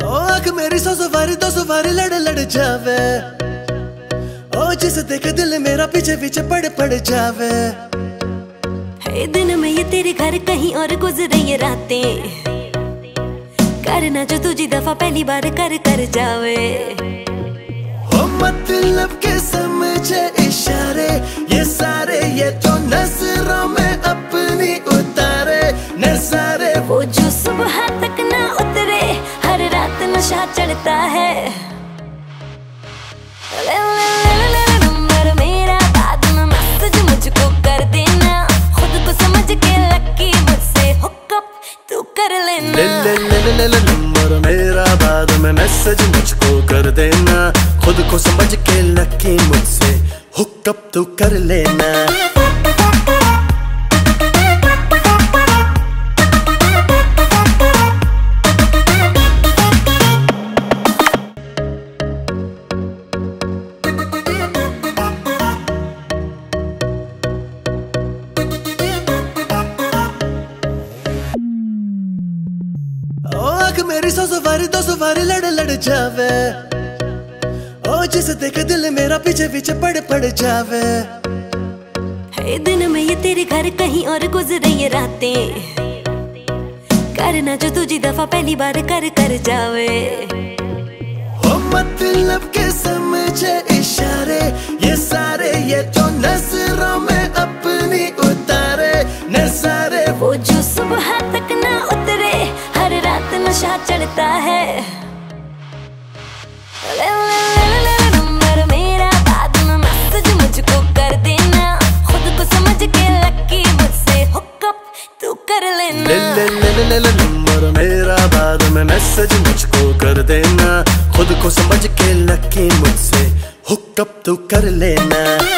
मेरी सौ सवारी दो सवारी लड़ लड़ जावे। ओ जिसे देख दिल मेरा पीछे पीछे पड़ पड़ जावे। है दिन में ये तेरे घर कहीं और गुजरे ये रातें। करना जो तुझी दफ़ा पहली बार कर कर जावे। हो मतलब के समझे इशारे ये सारे ये तो नज़रों में अपनी उतारे। नजारे वो जो सुबह चढ़ता है। मैसेज मुझको कर देना। खुद को समझ के लकी मुझसे हुकअप बाद में कर देना। खुद को समझ के लकी मुझसे तू कर लेना। आँख मेरी सौ सवारी दो सवारी लड़ लड़ जावे। ओ जिसे देख दिल मेरा पीछे पीछे पड़ पड़ जावे। है दिन में ये तेरे घर कहीं और गुजरे ये रातें। करना जो तुझी दफ़ा पहली बार कर कर जावे। हो मतलब के समझे इशारे ये सारे ये तो नज़रों में अपनी उतारे नजारे वो जो तक ना उतरे, हर रात नशा चढ़ता है। देना। खुद को समझ के लकी मुझसे तू कर लेना। मेरा, बाद में कर देना। खुद को समझ के मुझसे तू कर लेना।